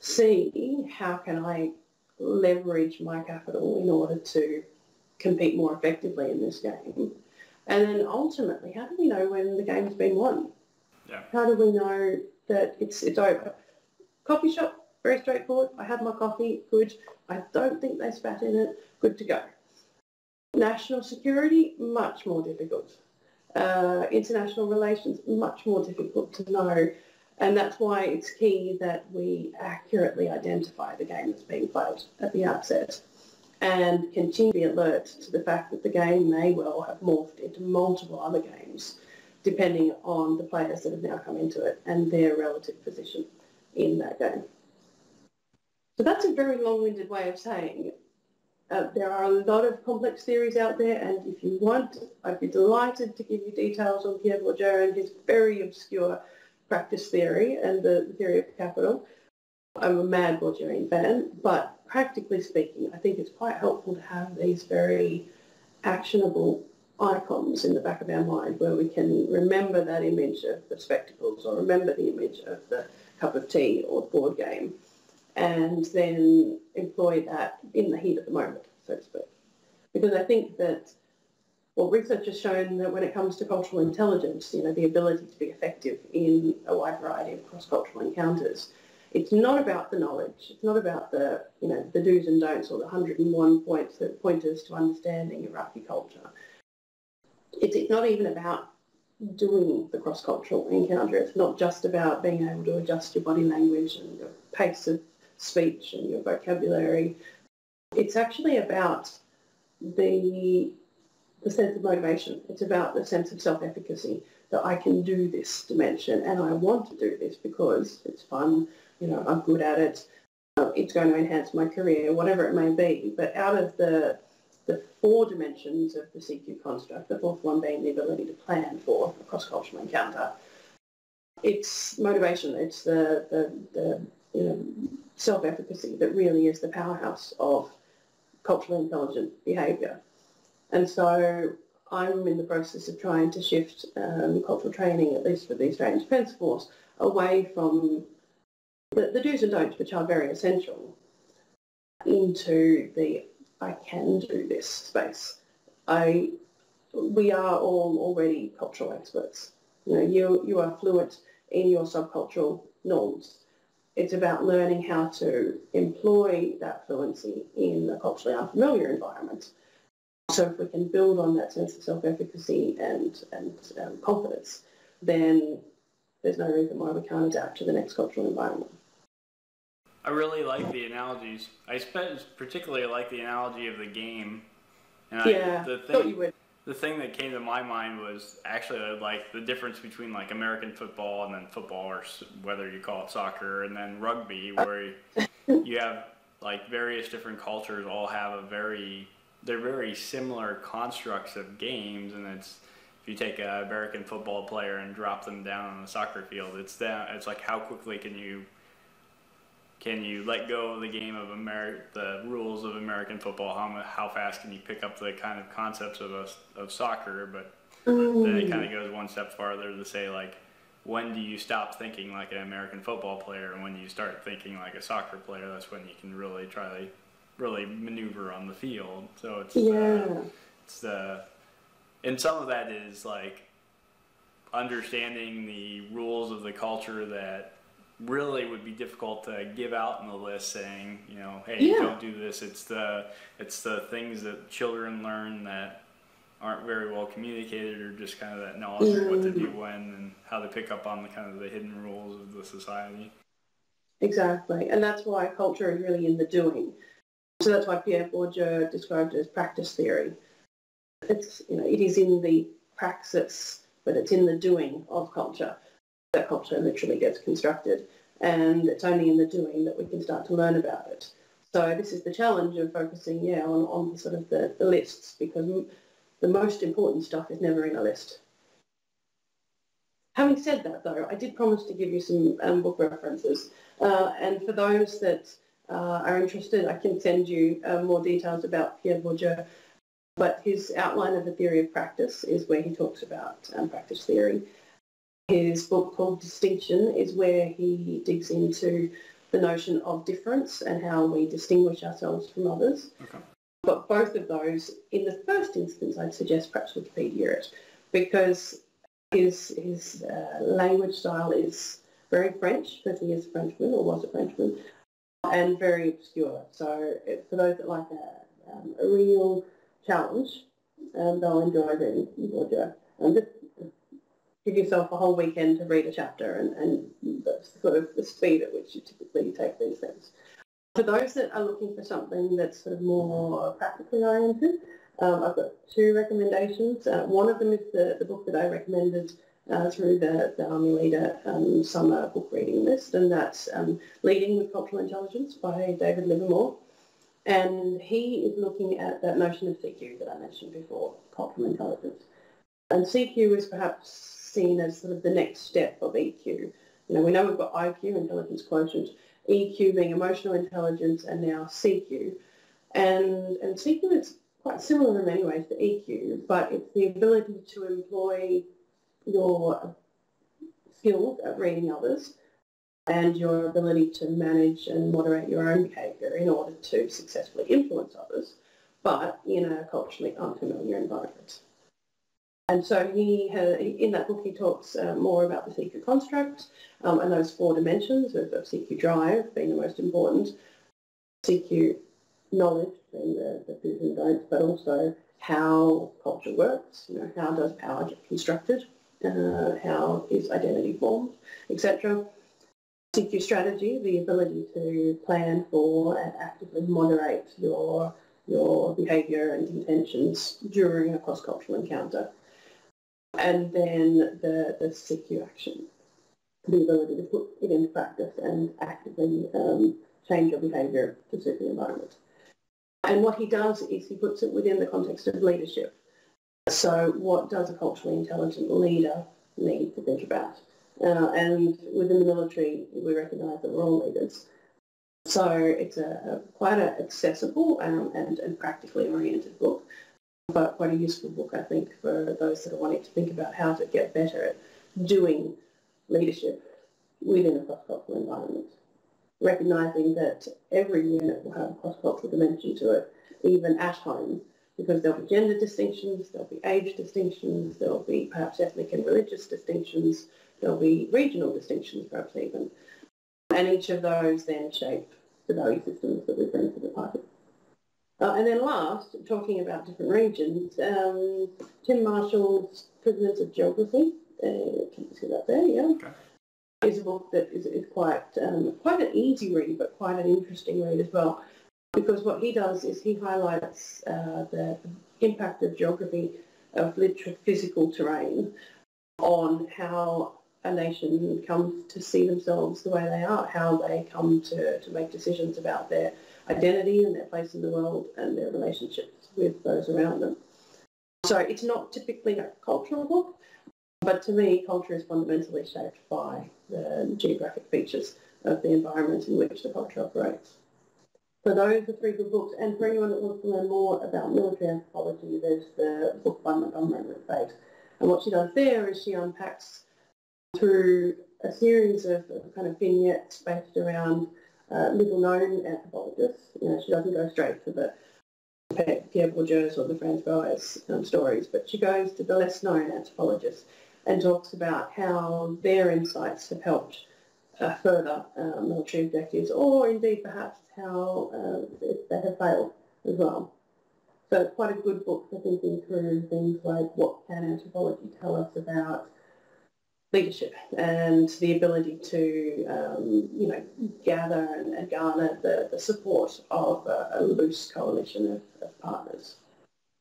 C, how can I leverage my capital in order to compete more effectively in this game? And then ultimately, how do we know when the game's been won? Yeah. How do we know that it's it's over? Coffee shop, very straightforward. I had my coffee, good. I don't think they spat in it, good to go. National security, much more difficult. Uh, international relations, much more difficult to know. And that's why it's key that we accurately identify the game that's being played at the outset and continue to be alert to the fact that the game may well have morphed into multiple other games depending on the players that have now come into it and their relative position in that game. So that's a very long-winded way of saying uh, there are a lot of complex theories out there, and if you want, I'd be delighted to give you details on Pierre Bourdieu and his very obscure practice theory and the theory of capital. I'm a mad Bourdieuian fan, but practically speaking, I think it's quite helpful to have these very actionable icons in the back of our mind where we can remember that image of the spectacles or remember the image of the cup of tea or board game and then employ that in the heat of the moment, so to speak. Because I think that, well, research has shown that when it comes to cultural intelligence, you know, the ability to be effective in a wide variety of cross-cultural encounters, it's not about the knowledge. It's not about the, you know, the do's and don'ts or the 101 points that point us to understanding Iraqi culture. It's, it's not even about doing the cross-cultural encounter. It's not just about being able to adjust your body language and your pace of speech and your vocabulary. It's actually about the, the sense of motivation. It's about the sense of self-efficacy that I can do this dimension and I want to do this because it's fun, you know, I'm good at it, uh, it's going to enhance my career, whatever it may be. But out of the the four dimensions of the CQ construct, the fourth one being the ability to plan for a cross-cultural encounter, it's motivation, it's the, the, the you know, self-efficacy that really is the powerhouse of culturally intelligent behaviour. And so I'm in the process of trying to shift um, cultural training, at least for the Australian Defence Force, away from the, the do's and don'ts, which are very essential, into the I can do this space. I, we are all already cultural experts. You know, you, you are fluent in your subcultural norms. It's about learning how to employ that fluency in a culturally unfamiliar environment. So if we can build on that sense of self-efficacy and, and um, confidence, then there's no reason why we can't adapt to the next cultural environment. I really like the analogies. I particularly like the analogy of the game. And yeah, I, the thing, the thing that came to my mind was actually like the difference between like American football and then football, or whether you call it soccer, and then rugby, where you have like various different cultures all have a very they're very similar constructs of games, and it's if you take an American football player and drop them down on a soccer field, it's that it's like how quickly can you can you let go of the game of Ameri- the rules of American football? How, how fast can you pick up the kind of concepts of, a, of soccer? But mm. then it kind of goes one step farther to say, like, when do you stop thinking like an American football player and when you start thinking like a soccer player? That's when you can really try to really maneuver on the field. So it's, uh, yeah. Uh, it's the, and some of that is like understanding the rules of the culture that really would be difficult to give out in the list saying, you know, hey, yeah. don't do this. It's the it's the things that children learn that aren't very well communicated or just kind of that knowledge mm. of what to do mm. when and how to pick up on the kind of the hidden rules of the society. Exactly. And that's why culture is really in the doing. So that's why Pierre Bourdieu described it as practice theory. It's, you know, it is in the praxis, but it's in the doing of culture that culture literally gets constructed. And it's only in the doing that we can start to learn about it. So this is the challenge of focusing, yeah, on, on sort of the, the lists because the most important stuff is never in a list. Having said that, though, I did promise to give you some um, book references. Uh, and for those that uh, are interested, I can send you uh, more details about Pierre Bourdieu. But his outline of the theory of practice is where he talks about um, practice theory. His book called Distinction is where he digs into the notion of difference and how we distinguish ourselves from others. Okay. But both of those, in the first instance, I'd suggest perhaps Wikipedia it because his, his uh, language style is very French, because he is a Frenchman or was a Frenchman, and very obscure. So for those that like a, um, a real challenge, um, they'll enjoy reading Bourdieu. And just give yourself a whole weekend to read a chapter and, and that's sort of the speed at which you typically take these things. For those that are looking for something that's sort of more practically oriented, um, I've got two recommendations. Uh, one of them is the, the book that I recommended uh, through the, the Army Leader um, summer book reading list, and that's um, Leading with Cultural Intelligence by David Livermore. And he is looking at that notion of CQ that I mentioned before, cultural intelligence. And CQ is perhaps seen as sort of the next step of EQ. You know, we know we've got IQ, intelligence quotient, EQ being emotional intelligence, and now CQ. And, and CQ is quite similar in many ways to EQ, but it's the ability to employ your skills at reading others and your ability to manage and moderate your own behaviour in order to successfully influence others, but in a culturally unfamiliar environment. And so he, in that book, he talks uh, more about the CQ construct um, and those four dimensions of, of, CQ drive being the most important, CQ knowledge being the, the do's and don'ts, but also how culture works, you know, how does power get constructed, uh, how is identity formed, etc. CQ strategy, the ability to plan for and actively moderate your, your behaviour and intentions during a cross-cultural encounter. And then the, the CQ action, the ability to put it into practice and actively um, change your behaviour to suit the environment. And what he does is he puts it within the context of leadership. So what does a culturally intelligent leader need to think about? Uh, and within the military, we recognise that we're all leaders. So it's a, a quite an accessible um, and, and practically oriented book, quite a useful book, I think, for those that are wanting to think about how to get better at doing leadership within a cross-cultural environment. Recognising that every unit will have a cross-cultural dimension to it, even at home, because there'll be gender distinctions, there'll be age distinctions, there'll be perhaps ethnic and religious distinctions, There'll be regional distinctions perhaps even. And each of those then shape the value systems that we bring to the party. Uh, and then last, talking about different regions, um, Tim Marshall's Prisoners of Geography, uh, can you see that there, yeah? Okay. Is a book that is, is quite, um, quite an easy read, but quite an interesting read as well. Because what he does is he highlights uh, the impact of geography, of literal physical terrain, on how a nation comes to see themselves the way they are, how they come to, to make decisions about their identity and their place in the world and their relationships with those around them. So it's not typically a cultural book, but to me, culture is fundamentally shaped by the geographic features of the environment in which the culture operates. So those are three good books. And for anyone that wants to learn more about military anthropology, there's the book by Montgomery McFate. And what she does there is she unpacks through a series of kind of vignettes based around uh, little-known anthropologists. You know, she doesn't go straight to the Pierre Bourdieu's or the Franz Boas um, stories, but she goes to the less-known anthropologists and talks about how their insights have helped uh, further uh, military objectives, or indeed perhaps how uh, they have failed as well. So it's quite a good book for thinking through things like what can anthropology tell us about leadership and the ability to, um, you know, gather and, and garner the, the, support of a, a loose coalition of, of partners.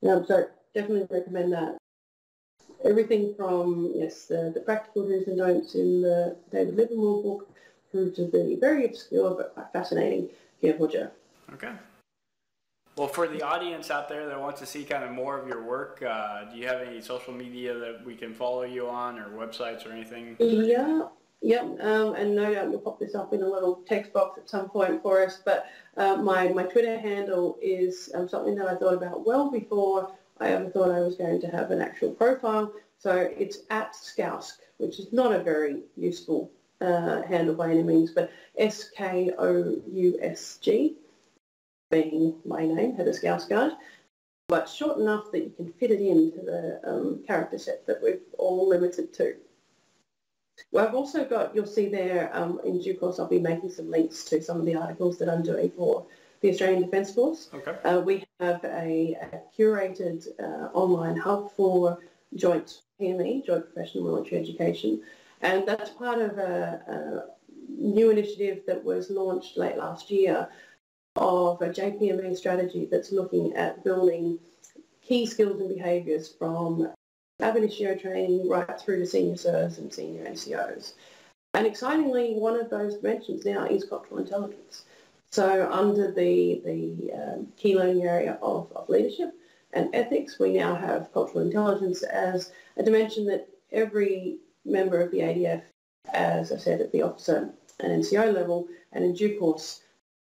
Um, so definitely recommend that. Everything from, yes, the, the practical do's and don'ts in the David Livermore book through to the very obscure but fascinating Pierre Bourdieu. Okay. Well, for the audience out there that wants to see kind of more of your work, uh, do you have any social media that we can follow you on or websites or anything? Yeah, Yep, um, and no doubt you'll pop this up in a little text box at some point for us. But uh, my, my Twitter handle is um, something that I thought about well before I ever thought I was going to have an actual profile. So it's at Skousk, which is not a very useful uh, handle by any means, but S-K-O-U-S-G being my name, Heather Skousgaard, but short enough that you can fit it into the um, character set that we've all limited to. Well, I've also got, you'll see there, um, in due course, I'll be making some links to some of the articles that I'm doing for the Australian Defence Force. Okay. Uh, we have a, a curated uh, online hub for joint PME, joint professional military education, and that's part of a, a new initiative that was launched late last year of a JPME strategy that's looking at building key skills and behaviours from ab initio training right through to senior CERS and senior NCOs. And excitingly, one of those dimensions now is cultural intelligence. So under the, the um, key learning area of, of leadership and ethics, we now have cultural intelligence as a dimension that every member of the ADF, as I said, at the officer and NCO level, and in due course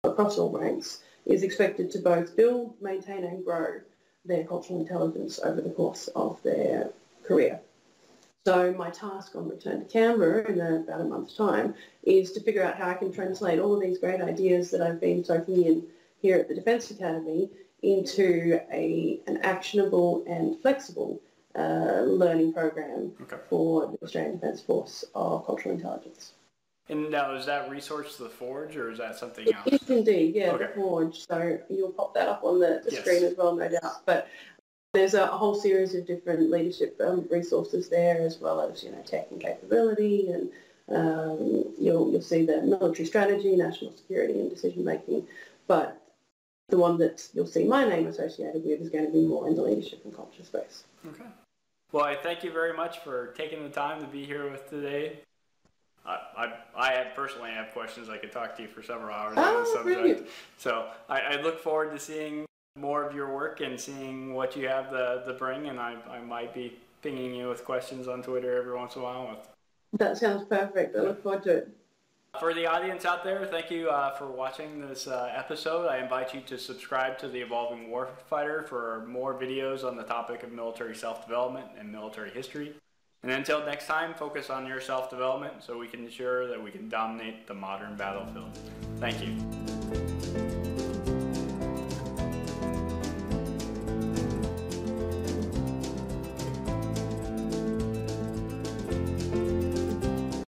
across all ranks, is expected to both build, maintain and grow their cultural intelligence over the course of their career. So my task on return to Canberra in about a month's time is to figure out how I can translate all of these great ideas that I've been soaking in here at the Defence Academy into a, an actionable and flexible uh, learning program okay. for the Australian Defence Force of Cultural Intelligence. And now, is that resource the Forge, or is that something else? Yes, indeed, yeah, okay. the Forge. So you'll pop that up on the, the yes. screen as well, no doubt. But there's a whole series of different leadership um, resources there, as well as you know tech and capability, and um, you'll you'll see the military strategy, national security, and decision making. But the one that you'll see my name associated with is going to be more in the leadership and culture space. Okay. Well, I thank you very much for taking the time to be here with today. I, I, I personally have questions. I could talk to you for several hours oh, on the subject. Brilliant. So I, I look forward to seeing more of your work and seeing what you have to, to bring. And I, I might be pinging you with questions on Twitter every once in a while. With. That sounds perfect. I look forward to it. For the audience out there, thank you uh, for watching this uh, episode. I invite you to subscribe to the Evolving Warfighter for more videos on the topic of military self-development and military history. And until next time, focus on your self-development so we can ensure that we can dominate the modern battlefield. Thank you.